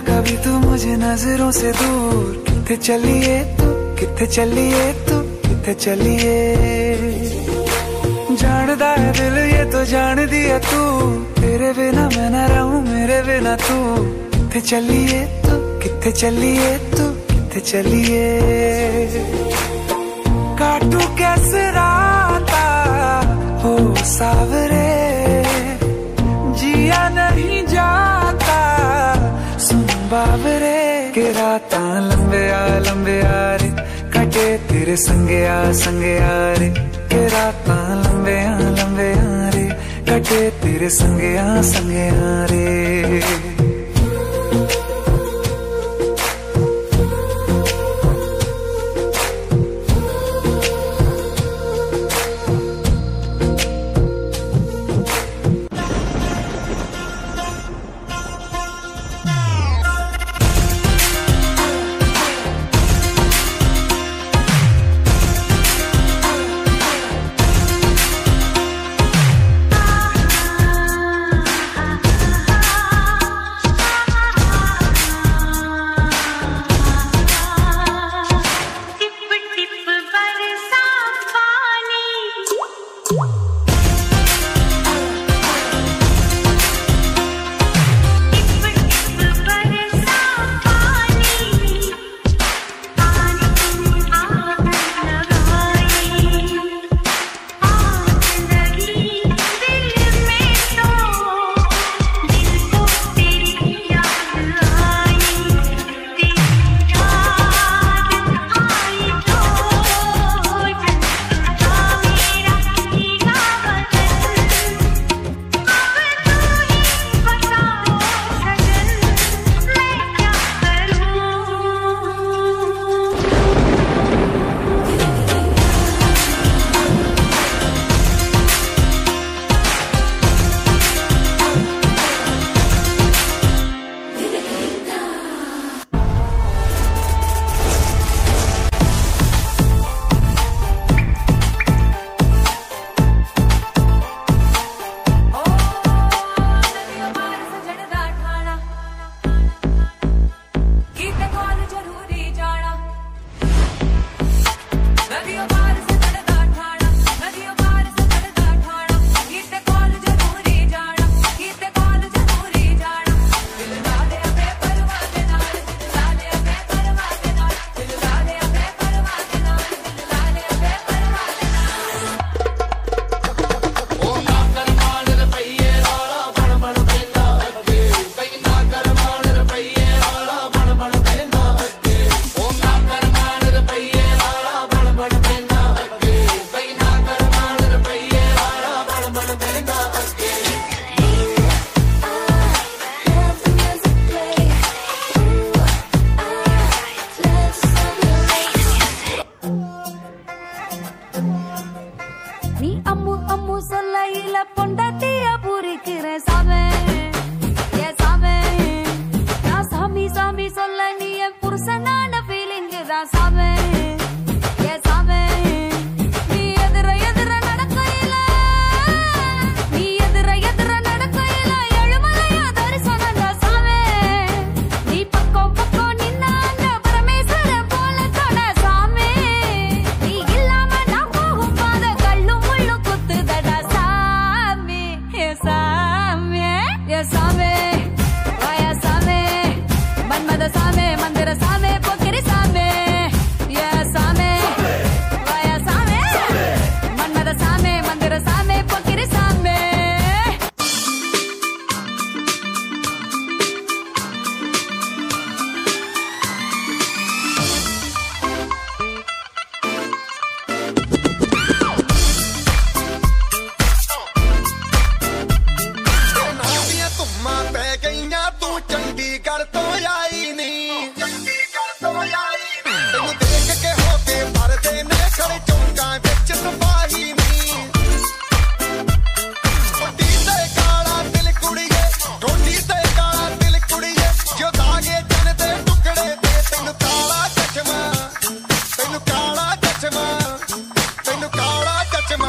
कभी तू मुझे नज़रों से दूर। कितने चलिए तू, कितने चलिए तू, कितने चलिए। जानदा है दिल ये तो जान दिया तू। तेरे बिना मैं ना रहूँ, मेरे बिना तू। कितने चलिए तू, कितने चलिए तू कितने चलिए। काटू कैसे राता हो सावरे? जिया नहीं जाता सुन बाबरे के राता लंबे आ लंबे आ रे। कटे तेरे संगे आ संगे आ रे। के राता लंबे आ लंबे आ रे। कटे तेरे संगे आ संगे आ रे।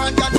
I got.